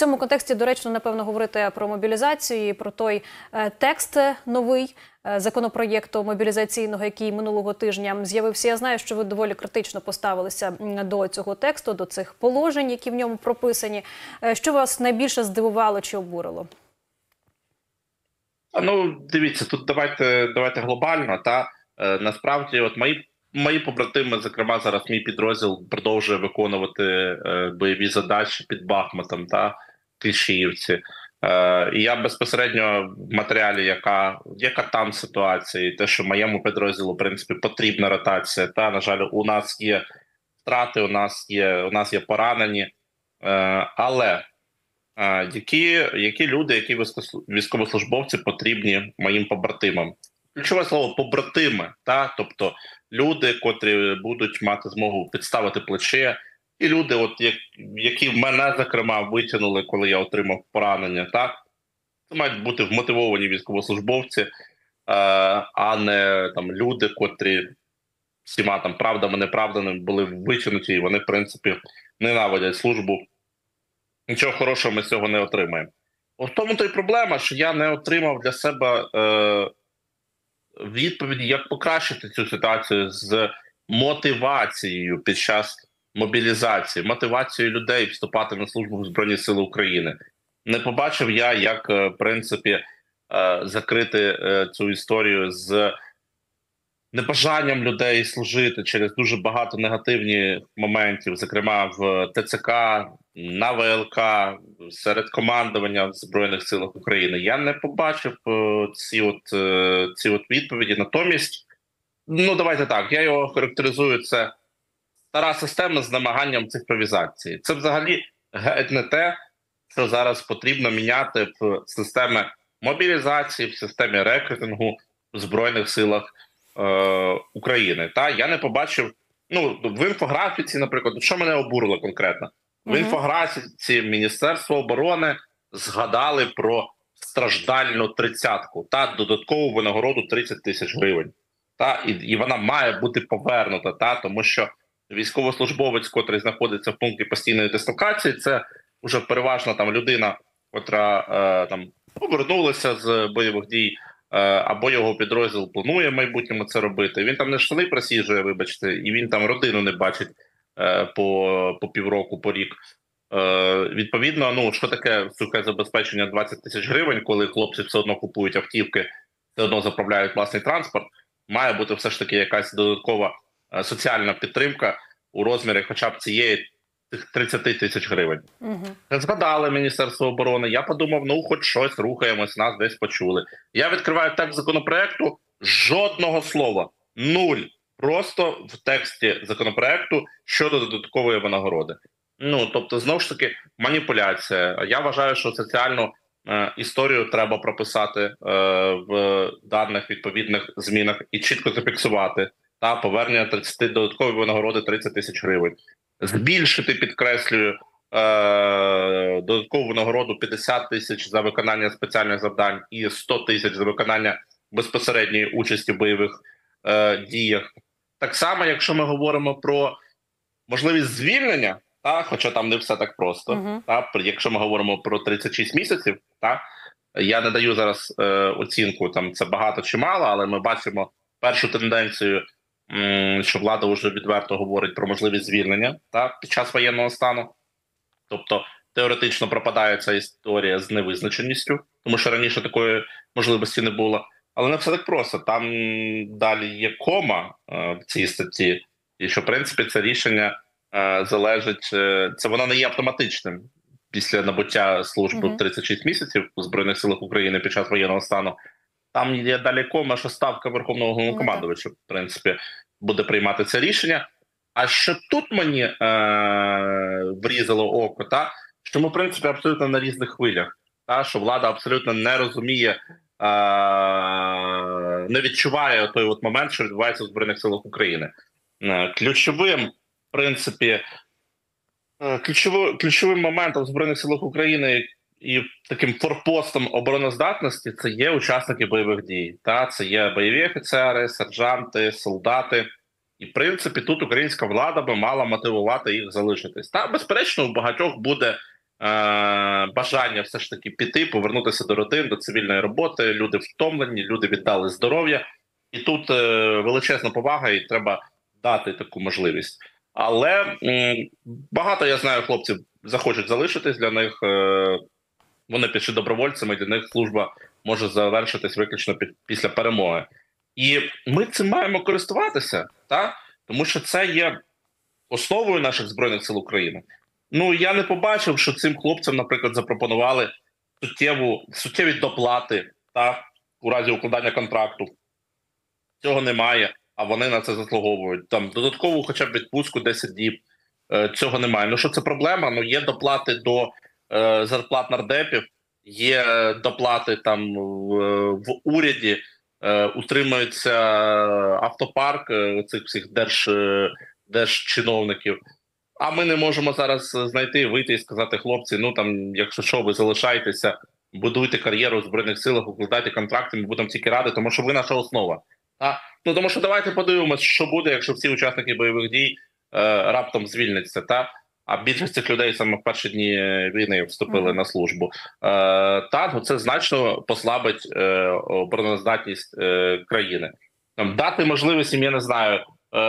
цьому контексті доречно напевно говорити про мобілізацію і про той е, текст новий е, законопроєкту мобілізаційного, який минулого тижня з'явився. Я знаю, що ви доволі критично поставилися до цього тексту, до цих положень, які в ньому прописані. Е, що вас найбільше здивувало чи обурило? Ну, дивіться, тут давайте давайте глобально. Та насправді, от мої мої побратими, зокрема, зараз мій підрозділ продовжує виконувати бойові задачі під Бахмутом та Кліщіївці. Е, я безпосередньо в матеріалі, яка яка там ситуація, і те, що моєму підрозділу в принципі потрібна ротація. Та на жаль, у нас є втрати, у нас є у нас є поранені, е, але які які люди, які військовослужбовці потрібні моїм побратимам. Ключове слово побратими, та тобто люди, котрі будуть мати змогу підставити плече, і люди, от як, які мене зокрема витягнули, коли я отримав поранення, так це мають бути вмотивовані військовослужбовці, а не там люди, котрі всіма там правдами, неправдами були витягнуті, і вони в принципі ненавидять службу нічого хорошого ми з цього не отримаємо. У тому то й проблема, що я не отримав для себе е, відповіді, як покращити цю ситуацію з мотивацією під час мобілізації, мотивацією людей вступати на службу в Збройні Сили України. Не побачив я, як е, в принципі е, закрити е, цю історію з небажанням людей служити через дуже багато негативних моментів, зокрема в ТЦК, на ВЛК, серед командування в збройних силах України. Я не побачив ці от ці от відповіді. Натомість, ну давайте так. Я його характеризую. Це стара система з намаганням цифровізації. Це взагалі геть не те, що зараз потрібно міняти в системі мобілізації, в системі рекрутингу в збройних силах. Е, України. Та я не побачив. Ну в інфографіці, наприклад, що мене обурило конкретно в інфографіці Міністерства оборони згадали про страждальну тридцятку та додаткову винагороду 30 тисяч гривень. Та і і вона має бути повернута, та тому що військовослужбовець, котрий знаходиться в пункті постійної дислокації, це вже переважно там людина, котра е, там повернулася з бойових дій. Е, або його підрозділ планує в майбутньому це робити. Він там не штани просіжує, вибачте, і він там родину не бачить е, по по півроку, по рік. Е, Відповідно, ну що таке сухе забезпечення 20 тисяч гривень, коли хлопці все одно купують автівки, все одно заправляють власний транспорт. Має бути все ж таки якась додаткова соціальна підтримка у розмірі, хоча б цієї 30 тисяч гривень. Угу. Згадали Міністерство оборони. Я подумав, ну хоч щось рухаємось, нас десь почули. Я відкриваю текст законопроекту. Жодного слова, нуль. Просто в тексті законопроекту щодо додаткової винагороди. Ну тобто, знову ж таки, маніпуляція. Я вважаю, що соціальну е, історію треба прописати е, в даних відповідних змінах і чітко зафіксувати та повернення 30 додаткової винагороди 30 тисяч гривень збільшити, підкреслюю, е, додаткову винагороду 50 тисяч за виконання спеціальних завдань і 100 тисяч за виконання безпосередньої участі в бойових е, діях. Так само, якщо ми говоримо про можливість звільнення, та, хоча там не все так просто, uh -huh. та, якщо ми говоримо про 36 місяців, та, я не даю зараз е, оцінку, там це багато чи мало, але ми бачимо першу тенденцію що влада вже відверто говорить про можливість звільнення та під час воєнного стану. Тобто теоретично пропадає ця історія з невизначеністю, тому що раніше такої можливості не було. Але не все так просто. Там далі є кома е, в цій статті, і що в принципі це рішення е, залежить, е, це воно не є автоматичним після набуття служби -hmm. 36 місяців у збройних силах України під час воєнного стану. Там є далі кома, що ставка верховного головнокомандувача, в принципі, буде приймати це рішення. А що тут мені е, врізало око, та що ми в принципі абсолютно на різних хвилях, та що влада абсолютно не розуміє, е, не відчуває той от момент, що відбувається в збройних силах України. Е, ключовим в принципі, е, ключовим, ключовим моментом в збройних силах України і таким форпостом обороноздатності це є учасники бойових дій. Та це є бойові офіцери, сержанти, солдати. І в принципі тут українська влада би мала мотивувати їх залишитись. Та безперечно, у багатьох буде бажання все ж таки піти, повернутися до родин, до цивільної роботи. Люди втомлені, люди віддали здоров'я, і тут е, величезна повага, і треба дати таку можливість. Але багато я знаю хлопців захочуть залишитись для них. Вони пішли добровольцями, для них служба може завершитись виключно під, після перемоги. І ми цим маємо користуватися, та? тому що це є основою наших збройних сил України. Ну я не побачив, що цим хлопцям, наприклад, запропонували суттєву суттєві доплати та у разі укладання контракту. Цього немає, а вони на це заслуговують. Там додаткову, хоча б відпустку 10 діб. е, Цього немає. Ну що це проблема? Ну є доплати до зарплат нардепів, є е, доплати там в, уряді, е, утримується автопарк е, цих всіх держ, е, держчиновників. А ми не можемо зараз знайти, вийти і сказати, хлопці, ну там, якщо що, ви залишайтеся, будуйте кар'єру в збройних силах, укладайте контракти, ми будемо тільки ради, тому що ви наша основа. А? Ну тому що давайте подивимося, що буде, якщо всі учасники бойових дій е, раптом звільняться. Та а більшість цих людей саме в перші дні війни вступили Мгм. на службу. Е, та це значно послабить е, обороноздатність е, країни. Там дати можливість я не знаю, е,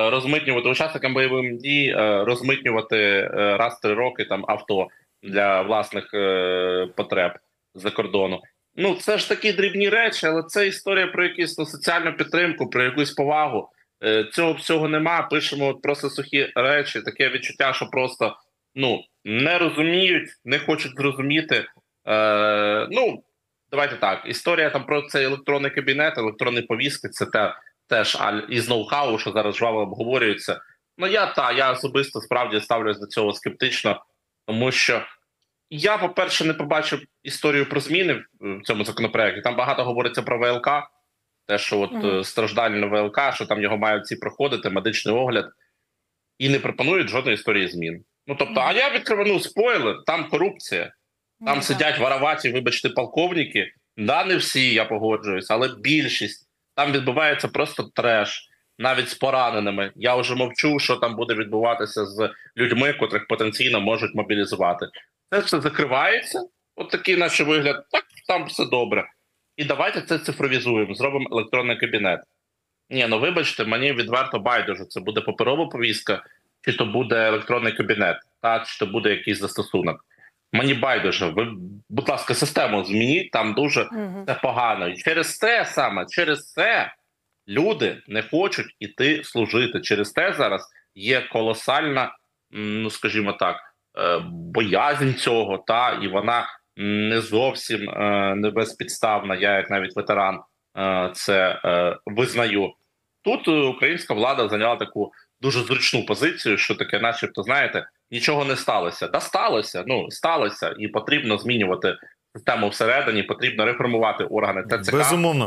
розмитнювати учасникам бойових дій, е, розмитнювати е, раз три роки там авто для власних е, потреб за кордону. Ну це ж такі дрібні речі, але це історія про якусь ну, соціальну підтримку, про якусь повагу. Е, Цього всього нема. Пишемо просто сухі речі. Таке відчуття, що просто ну не розуміють, не хочуть зрозуміти. Е, ну давайте так. Історія там про цей електронний кабінет, електронні повістки. Це те теж аль- із ноу-хау, що зараз жваво обговорюється. Ну я та я особисто справді ставлюсь до цього скептично, тому що я, по-перше, не побачив історію про зміни в цьому законопроекті. Там багато говориться про ВЛК, те, що от Мгм. е, страждальне ВЛК, що там його мають всі проходити, медичний огляд, і не пропонують жодної історії змін. Ну тобто, а я відкриваю ну, спойлер, там корупція. Там Ну, сидять вараваті, вибачте, полковники. Да, не всі, я погоджуюсь, але більшість. Там відбувається просто треш, навіть з пораненими. Я вже мовчу, що там буде відбуватися з людьми, котрих потенційно можуть мобілізувати. Це все закривається. От такий наш вигляд. Так, там все добре. І давайте це цифровізуємо, зробимо електронний кабінет. Ні, ну вибачте, мені відверто байдуже. Це буде паперова повістка, чи то буде електронний кабінет, та чи то буде якийсь застосунок. Мені байдуже. Ви, будь ласка, систему змініть там дуже Мгм. це погано. І через те саме, через це люди не хочуть іти служити. Через те зараз є колосальна, ну скажімо так, е, боязнь цього, та і вона не зовсім е, не безпідставна. Я, як навіть ветеран, е, це визнаю. Тут українська влада зайняла таку дуже зручну позицію, що таке, начебто, знаєте, нічого не сталося. Та сталося, ну сталося, і потрібно змінювати систему всередині, потрібно реформувати органи ТЦК. Безумовно.